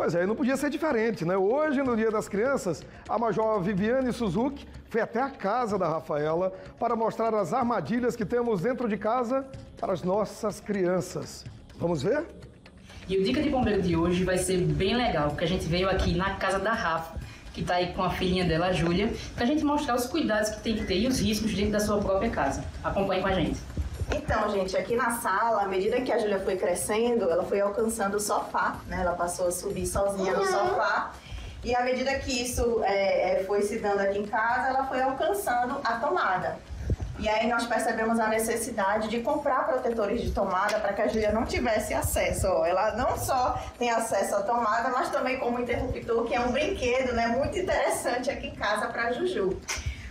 Pois é, não podia ser diferente, né? Hoje, no Dia das Crianças, a Major Viviane Suzuki foi até a casa da Rafaela para mostrar as armadilhas que temos dentro de casa para as nossas crianças. Vamos ver? E o Dica de Bombeiro de hoje vai ser bem legal, porque a gente veio aqui na casa da Rafa, que está aí com a filhinha dela, a Júlia, para a gente mostrar os cuidados que tem que ter e os riscos dentro da sua própria casa. Acompanhe com a gente. Então, gente, aqui na sala, à medida que a Júlia foi crescendo, ela foi alcançando o sofá, né? Ela passou a subir sozinha no sofá. E à medida que isso é, é, foi se dando aqui em casa, ela foi alcançando a tomada. E aí nós percebemos a necessidade de comprar protetores de tomada para que a Júlia não tivesse acesso. Ela não só tem acesso à tomada, mas também como interruptor, que é um brinquedo né, muito interessante aqui em casa para a Juju.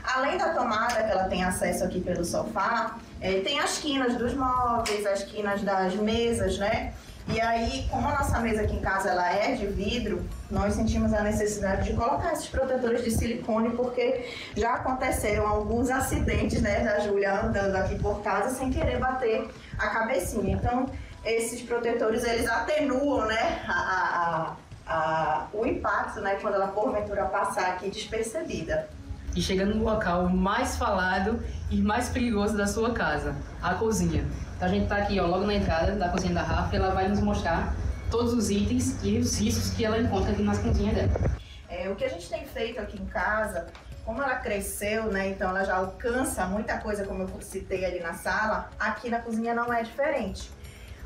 Além da tomada que ela tem acesso aqui pelo sofá, é, tem as quinas dos móveis, as quinas das mesas, né? E aí, como a nossa mesa aqui em casa ela é de vidro, nós sentimos a necessidade de colocar esses protetores de silicone, porque já aconteceram alguns acidentes, né, da Júlia andando aqui por casa sem querer bater a cabecinha. Então, esses protetores, eles atenuam, né, a, a, a, o impacto, né, quando ela porventura passar aqui despercebida e chegando no local mais falado e mais perigoso da sua casa, a cozinha. Então a gente está aqui ó, logo na entrada da cozinha da Rafa ela vai nos mostrar todos os itens e os riscos que ela encontra aqui na cozinha dela. É, o que a gente tem feito aqui em casa, como ela cresceu, né, então ela já alcança muita coisa, como eu citei ali na sala, aqui na cozinha não é diferente.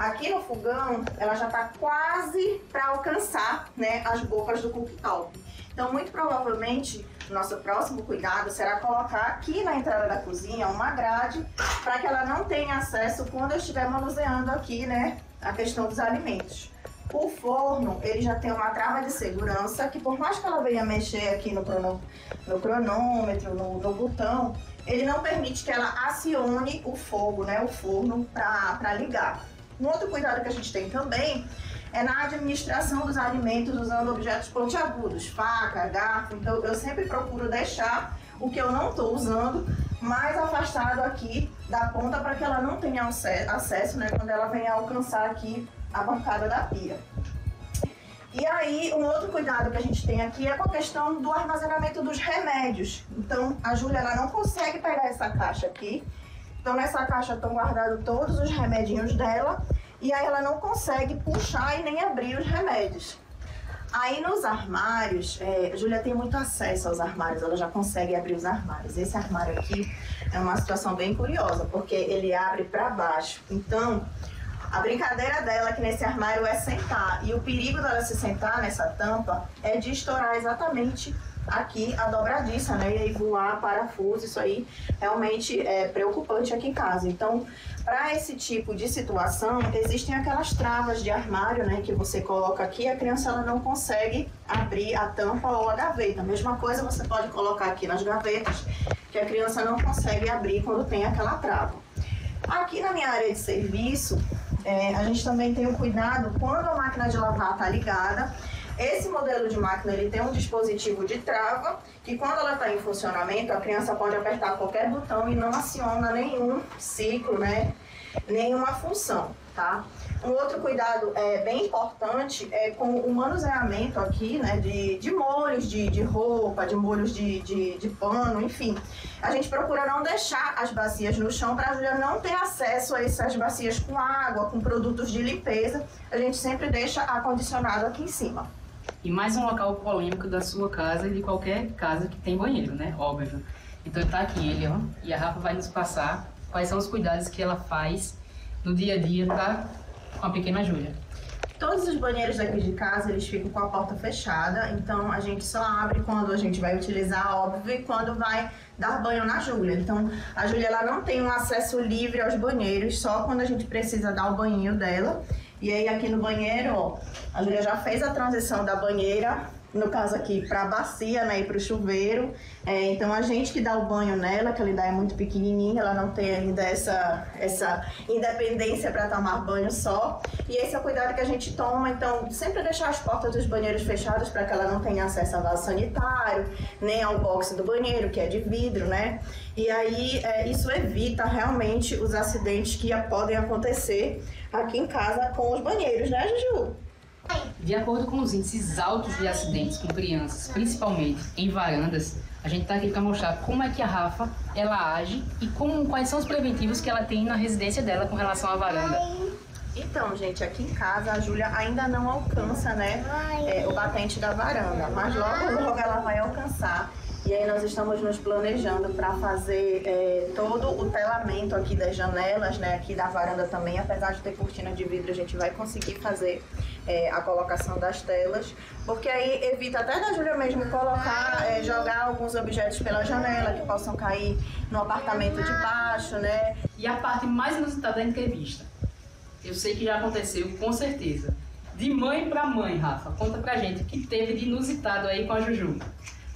Aqui no fogão, ela já está quase para alcançar né, as bocas do cooktop. Então, muito provavelmente, nosso próximo cuidado será colocar aqui na entrada da cozinha uma grade para que ela não tenha acesso quando eu estiver manuseando aqui, né, a questão dos alimentos. O forno, ele já tem uma trava de segurança que por mais que ela venha mexer aqui no, crono, no cronômetro, no, no botão, ele não permite que ela acione o fogo, né, o forno para ligar. Um outro cuidado que a gente tem também é na administração dos alimentos usando objetos pontiagudos, faca, garfo. Então eu sempre procuro deixar o que eu não estou usando mais afastado aqui da ponta para que ela não tenha acesso né, quando ela venha alcançar aqui a bancada da pia. E aí, um outro cuidado que a gente tem aqui é com a questão do armazenamento dos remédios. Então, a Júlia ela não consegue pegar essa caixa aqui. Então, nessa caixa estão guardados todos os remedinhos dela e aí ela não consegue puxar e nem abrir os remédios. Aí nos armários, é, Júlia tem muito acesso aos armários, ela já consegue abrir os armários. Esse armário aqui é uma situação bem curiosa, porque ele abre para baixo. Então, a brincadeira dela aqui nesse armário é sentar. E o perigo dela se sentar nessa tampa é de estourar exatamente aqui a dobradiça, né? E aí voar parafuso, isso aí realmente é preocupante aqui em casa. Então, para esse tipo de situação, existem aquelas travas de armário, né, que você coloca aqui, a criança ela não consegue abrir a tampa ou a gaveta. A mesma coisa você pode colocar aqui nas gavetas, que a criança não consegue abrir quando tem aquela trava. Aqui na minha área de serviço, é, a gente também tem o cuidado quando a máquina de lavar está ligada, esse modelo de máquina ele tem um dispositivo de trava que quando ela está em funcionamento a criança pode apertar qualquer botão e não aciona nenhum ciclo, né? Nenhuma função, tá? Um outro cuidado é, bem importante é com o manuseamento aqui, né, de, de molhos de, de roupa, de molhos de, de, de pano, enfim. A gente procura não deixar as bacias no chão para a Julia não ter acesso a essas bacias com água, com produtos de limpeza. A gente sempre deixa acondicionado aqui em cima. E mais um local polêmico da sua casa e de qualquer casa que tem banheiro, né? Óbvio. Então tá aqui ele, ó. E a Rafa vai nos passar quais são os cuidados que ela faz no dia a dia, tá? Com a pequena Júlia. Todos os banheiros daqui de casa, eles ficam com a porta fechada, então a gente só abre quando a gente vai utilizar, óbvio, e quando vai dar banho na Júlia. Então, a Júlia ela não tem um acesso livre aos banheiros, só quando a gente precisa dar o banho dela. E aí aqui no banheiro, ó, a Júlia já fez a transição da banheira no caso aqui, para a bacia né, e para o chuveiro. É, então, a gente que dá o banho nela, que ela ainda é muito pequenininha, ela não tem ainda essa, essa independência para tomar banho só. E esse é o cuidado que a gente toma. Então, sempre deixar as portas dos banheiros fechadas para que ela não tenha acesso ao vaso sanitário, nem ao box do banheiro, que é de vidro, né? E aí, é, isso evita realmente os acidentes que podem acontecer aqui em casa com os banheiros, né, Juju? De acordo com os índices altos de acidentes com crianças, principalmente em varandas, a gente está aqui para mostrar como é que a Rafa ela age e como, quais são os preventivos que ela tem na residência dela com relação à varanda. Então, gente, aqui em casa a Júlia ainda não alcança, né, é, o batente da varanda, mas logo logo ela vai alcançar. E aí nós estamos nos planejando para fazer é, todo o telamento aqui das janelas, né, aqui da varanda também, apesar de ter cortina de vidro, a gente vai conseguir fazer é, a colocação das telas, porque aí evita até da Júlia mesmo colocar, é, jogar alguns objetos pela janela que possam cair no apartamento de baixo, né? E a parte mais inusitada da entrevista. Eu sei que já aconteceu, com certeza. De mãe para mãe, Rafa, conta pra gente o que teve de inusitado aí com a Juju.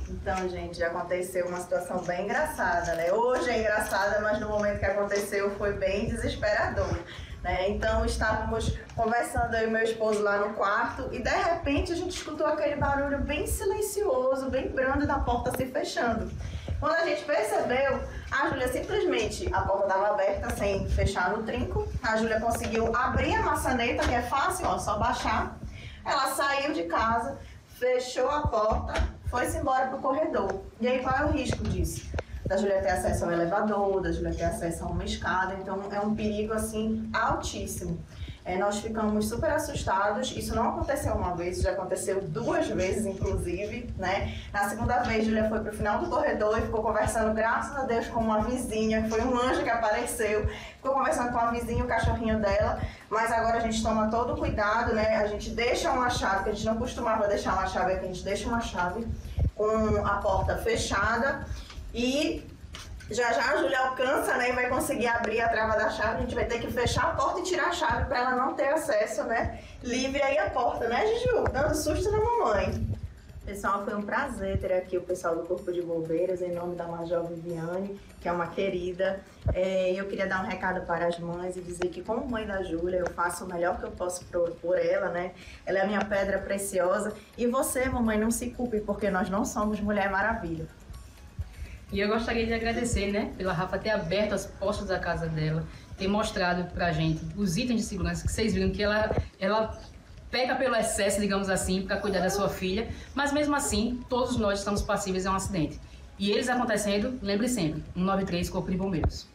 Então, gente, aconteceu uma situação bem engraçada, né? Hoje é engraçada, mas no momento que aconteceu foi bem desesperador. Né? Então estávamos conversando eu e meu esposo lá no quarto e de repente a gente escutou aquele barulho bem silencioso, bem brando da porta se fechando. Quando a gente percebeu, a Júlia simplesmente, a porta estava aberta sem fechar no trinco, a Júlia conseguiu abrir a maçaneta, que é fácil, ó, só baixar. Ela saiu de casa, fechou a porta, foi-se embora para o corredor. E aí qual é o risco disso? Da Júlia ter acesso ao elevador, da Júlia ter acesso a uma escada, então é um perigo assim altíssimo. É, nós ficamos super assustados. Isso não aconteceu uma vez, já aconteceu duas vezes, inclusive, né? Na segunda vez, Julia foi pro final do corredor e ficou conversando, graças a Deus, com uma vizinha, que foi um anjo que apareceu. Ficou conversando com a vizinha, o cachorrinho dela. Mas agora a gente toma todo o cuidado, né? A gente deixa uma chave, que a gente não costumava deixar uma chave aqui, a gente deixa uma chave com a porta fechada e já já a Júlia alcança, né, e vai conseguir abrir a trava da chave. A gente vai ter que fechar a porta e tirar a chave para ela não ter acesso, né, livre aí a porta, né, Juju? Dando susto na mamãe. Pessoal, foi um prazer ter aqui o pessoal do Corpo de Bombeiros, em nome da Major Viviane, que é uma querida. É, eu queria dar um recado para as mães e dizer que, como mãe da Júlia, eu faço o melhor que eu posso por, por ela, né? Ela é a minha pedra preciosa. E você, mamãe, não se culpe, porque nós não somos Mulher Maravilha. E eu gostaria de agradecer, né, pela Rafa ter aberto as portas da casa dela, ter mostrado pra gente os itens de segurança que vocês viram que ela, ela pega pelo excesso, digamos assim, para cuidar da sua filha, mas mesmo assim, todos nós estamos passíveis a um acidente. E eles acontecendo, lembre sempre, 193 Corpo de Bombeiros.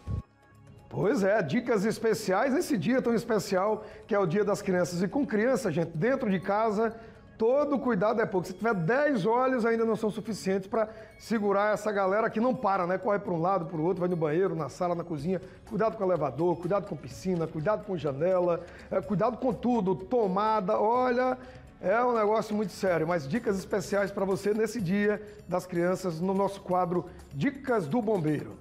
Pois é, dicas especiais nesse dia tão especial que é o Dia das Crianças. E com criança, gente, dentro de casa, Todo cuidado é pouco. Se tiver 10 olhos, ainda não são suficientes para segurar essa galera que não para, né? Corre para um lado, para o outro, vai no banheiro, na sala, na cozinha. Cuidado com o elevador, cuidado com piscina, cuidado com janela, é, cuidado com tudo, tomada. Olha, é um negócio muito sério, mas dicas especiais para você nesse dia das crianças no nosso quadro Dicas do Bombeiro.